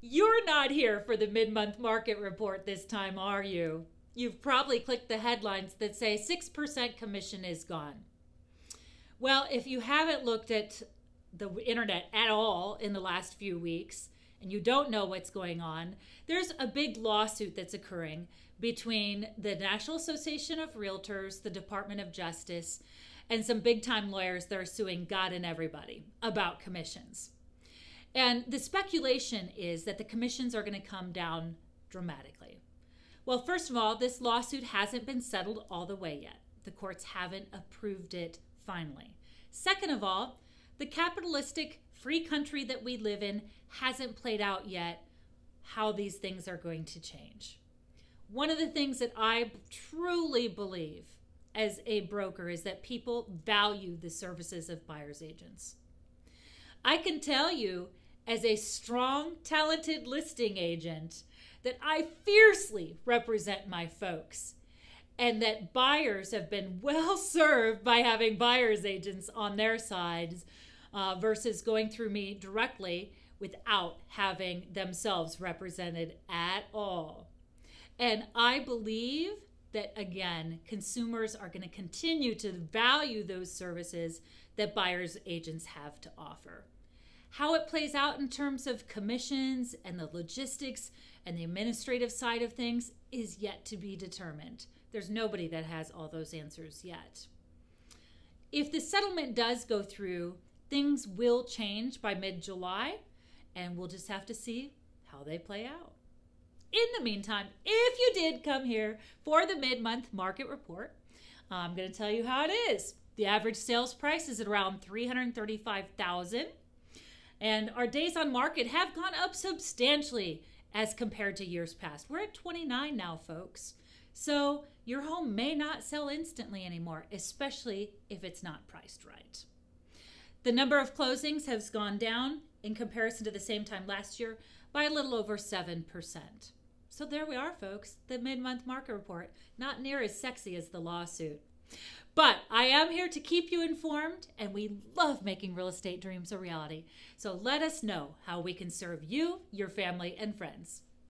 You're not here for the mid month market report this time, are you? You've probably clicked the headlines that say 6% commission is gone. Well, if you haven't looked at the internet at all in the last few weeks and you don't know what's going on, there's a big lawsuit that's occurring between the National Association of Realtors, the Department of Justice, and some big time lawyers that are suing God and everybody about commissions. And the speculation is that the commissions are going to come down dramatically. Well, first of all, this lawsuit hasn't been settled all the way yet. The courts haven't approved it finally. Second of all, the capitalistic free country that we live in hasn't played out yet how these things are going to change. One of the things that I truly believe as a broker is that people value the services of buyer's agents. I can tell you as a strong, talented listing agent that I fiercely represent my folks and that buyers have been well served by having buyer's agents on their sides uh, versus going through me directly without having themselves represented at all. And I believe that, again, consumers are going to continue to value those services that buyer's agents have to offer. How it plays out in terms of commissions and the logistics and the administrative side of things is yet to be determined. There's nobody that has all those answers yet. If the settlement does go through, things will change by mid July, and we'll just have to see how they play out. In the meantime, if you did come here for the mid month market report, I'm going to tell you how it is. The average sales price is at around 335,000 and our days on market have gone up substantially as compared to years past. We're at 29 now, folks. So your home may not sell instantly anymore, especially if it's not priced right. The number of closings has gone down in comparison to the same time last year by a little over 7%. So there we are, folks. The mid month market report, not near as sexy as the lawsuit. But I am here to keep you informed, and we love making real estate dreams a reality. So let us know how we can serve you, your family, and friends.